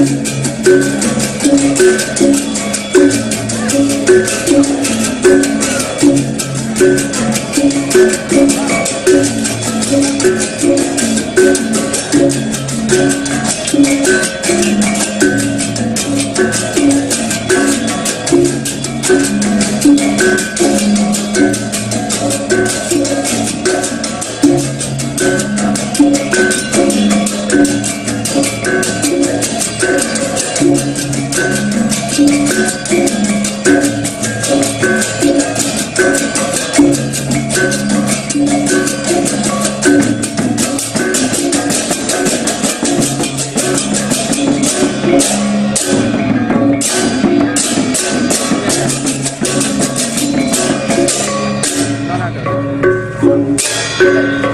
Música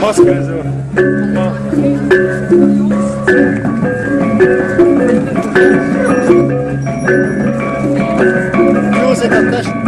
Máscaras, 汗かかし